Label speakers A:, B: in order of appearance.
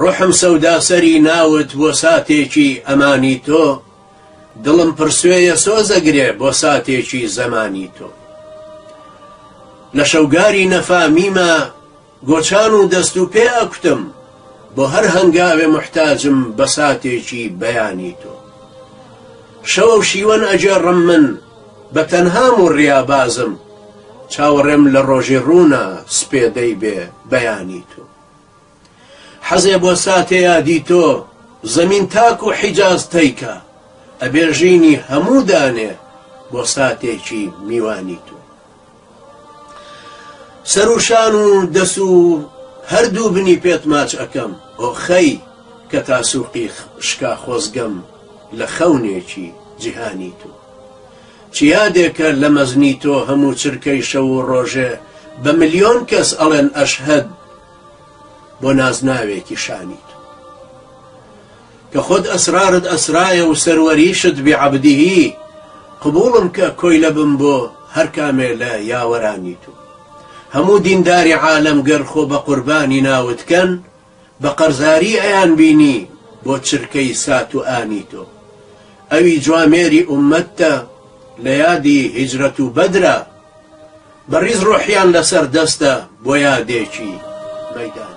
A: ڕۆحم سەودا سەری ناوت بۆ ساتێکی ئەمانی تۆ دڵم پڕ سوێیە سۆزە گرێ بۆ ساتێکی زەمانی تۆ لە شەوگاری نەفامیمە گۆچان و دەست و پێ ئەکوتم بۆ هەر هەنگاوێ محتاجم بە ساتێکی بەیانی تۆ شەوە و شیوەن ئەجێڕم من بە تەنهام و ڕیابازم چاوەڕێم لە ڕۆژی ڕوونە سپێدەی بێ بەیانی تۆ حەزێ بۆ ساتێ یادی تۆ زەمین تاک و حیجاز تەیکا ئەبێ ژینی هەموو دانێ بۆ ساتێکی میوانی تو سەروشان و دەس و هەردوو بنی پێت ماچ ئەەکەم ئۆخەی کە تا سووقی شکا خۆزگەم لە خەونێکی جیهانی تو چ یادێکە لە مەزنی تۆ هەموو چرکەی شەو و ڕۆژێ بە ملیۆن کەس ئەڵێن ئەشهەد بۆ نازناوێکی شانی تۆ کە خۆت ئەسرارت ئەسرایە و سەروەریشت بعەبدیهی قبوڵم کە کۆیلە بم بۆ هەر کامێ لە یاوەرانی تۆ هەموو دینداری عالەم گەر خۆ بە قوربانی ناوت کەن بە قەرزاری ئەیان بینی بۆ چرکەی سات و ئانی تۆ ئەوی جوامێری ئوممەتتە لە یادی هیجرەت و بەدرە بەڕیز ڕۆحیان لەسەر دەستە بۆ یادێکی مەیدان